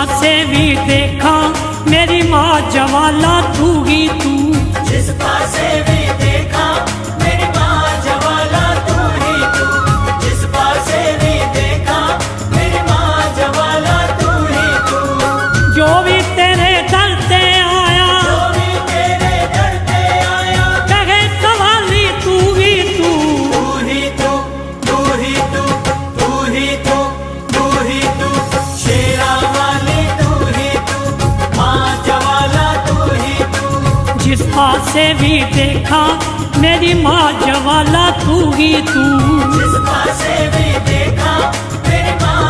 जिस से भी देखा मेरी माँ जवाला तू ही तू। जिस पासे भी तू से भी देखा, मेरी माँ जवाला तू ही तू। जिस से भी देखा, मेरी माँ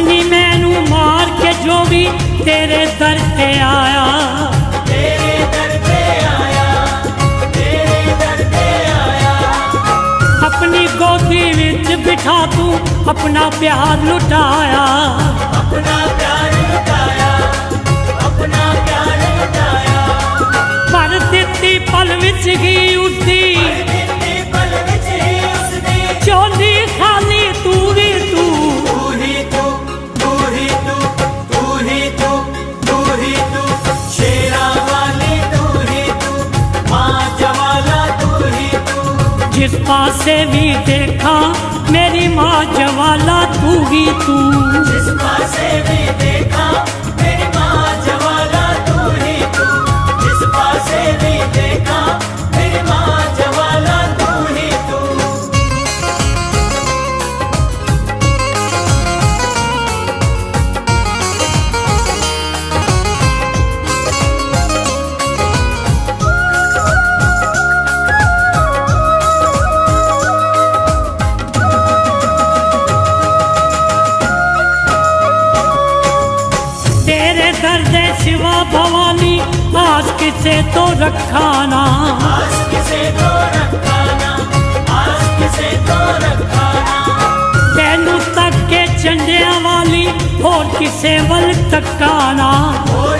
ਸਮਝੀ ਮੈਨੂੰ ਮਾਰ ਕੇ ਜੋ ਵੀ ਤੇਰੇ ਦਰ ਤੇ ਆਇਆ। ਤੇਰੇ ਦਰ ਤੇ ਆਇਆ ਤੇਰੇ ਦਰ ਤੇ ਆਇਆ। ਆਪਣੀ ਗੋਦੀ ਵਿੱਚ ਬਿਠਾ ਤੂੰ ਆਪਣਾ ਪਿਆਰ ਲੁਟਾਇਆ। ਆਪਣਾ ਪਿਆਰ ਲੁਟਾਇਆ ਆਪਣਾ ਪਿਆਰ ਲੁਟਾਇਆ। ਪਰ ਦਿੱਤੀ ਪਲ ਵਿੱਚ ਹੀ ਉੱਠੀ जिस पासे भी देखा, मेरी माँ जवाला तू ही तू। जिस पासे भी देखा, मेरी माँ जवाला तू ही तू। जिस पासे भी किसे तो रखाना? आज किसे तो रखाना? आज किसे तो रखाना? तैनू तक के चंडिया वाली और किसे वल तकाना? और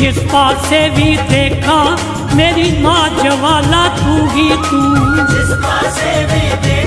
जिस पासे भी देखा मेरी माँ जवाला तू ही तू। जिस पासे भी देखा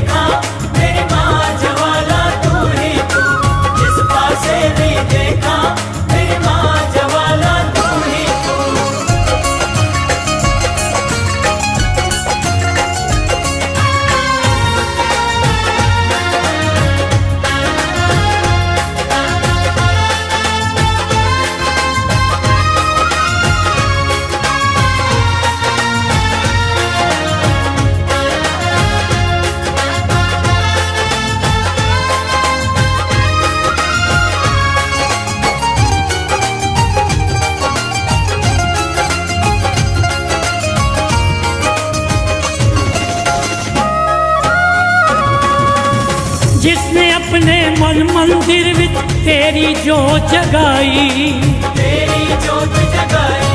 ने मन मंदिर ਵਿੱਚ तेरी जो जगाई। तेरी ਜੋਤ जगाई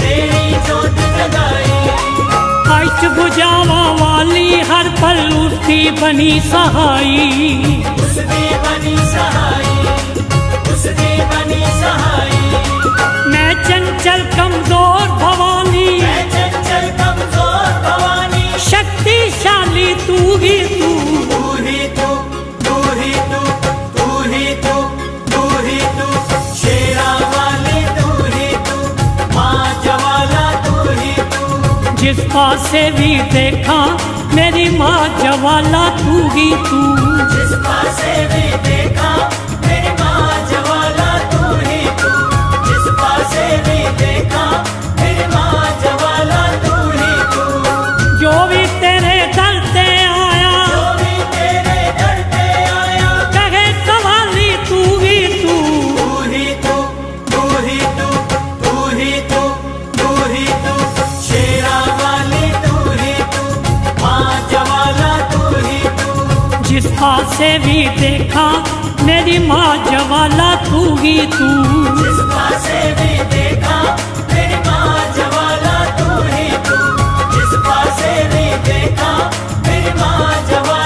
तेरी ਜੋਤ जगाई। अष्ट बुझावा वाली हर पल उसकी बनी सहाई। उसकी बनी सहाई उसकी बनी सहाई। जिस पासे भी देखा मेरी माँ जवाला तू ही तू। जिस पासे भी देखा से भी देखा, मेरी माँ जवाला तू ही तू। जिसका से भी देखा, मेरी माँ जवाला तू ही तू। जिसका से भी देखा, मेरी माँ जवाला